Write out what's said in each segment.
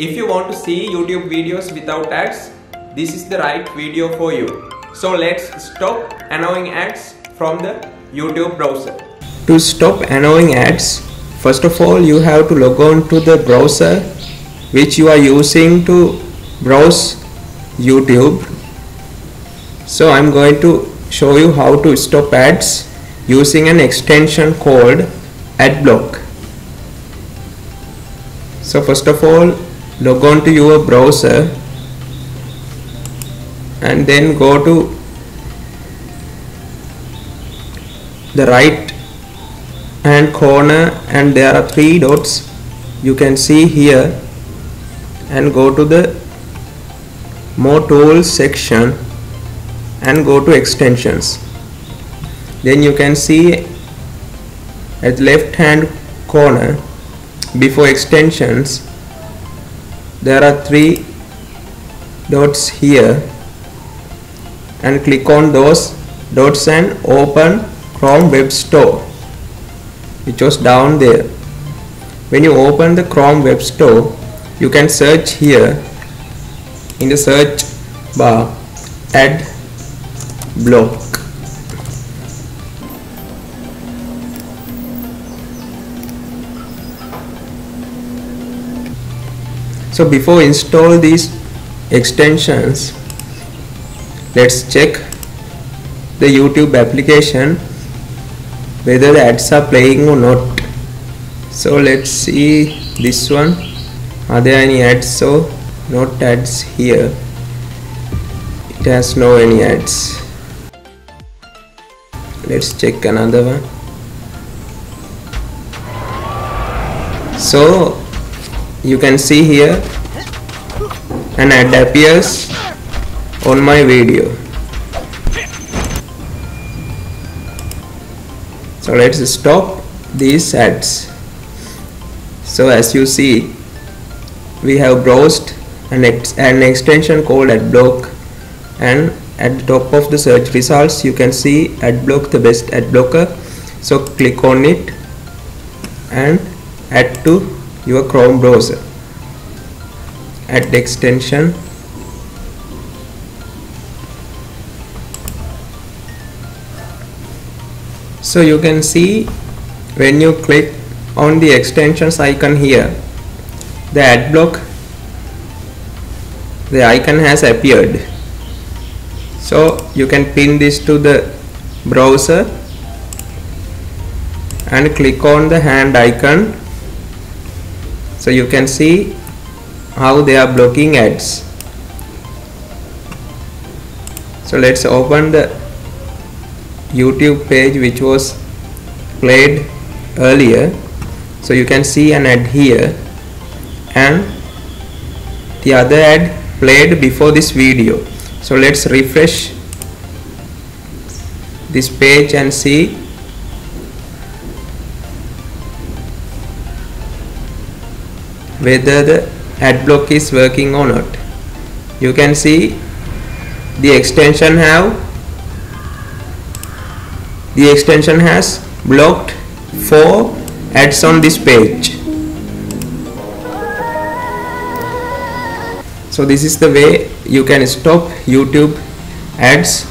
If you want to see YouTube videos without ads, this is the right video for you. So let's stop annoying ads from the YouTube browser. To stop annoying ads, first of all you have to log on to the browser which you are using to browse YouTube. So I'm going to show you how to stop ads using an extension called AdBlock. So first of all log on to your browser and then go to the right hand corner and there are three dots you can see here and go to the more tools section and go to extensions. Then you can see at left hand corner before extensions there are three dots here. And click on those dots and open Chrome Web Store which was down there. When you open the Chrome Web Store you can search here in the search bar add block so before install these extensions let's check the YouTube application whether the ads are playing or not. So let's see this one. Are there any ads so not ads here? It has no any ads. Let's check another one. So you can see here an ad appears on my video. So let's stop these ads. So as you see we have browsed an, ex an extension called adblock and at the top of the search results you can see adblock the best ad blocker so click on it and add to your chrome browser. Add extension so you can see when you click on the extensions icon here the ad block the icon has appeared. So you can pin this to the browser and click on the hand icon so you can see how they are blocking ads. So let's open the YouTube page which was played earlier. So you can see an ad here and the other ad played before this video. So let's refresh this page and see whether the ad block is working or not. You can see the extension have the extension has blocked four ads on this page. So this is the way you can stop YouTube ads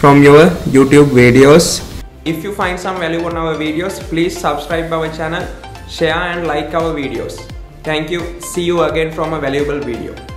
from your YouTube videos. If you find some value on our videos please subscribe our channel share and like our videos thank you. See you again from a valuable video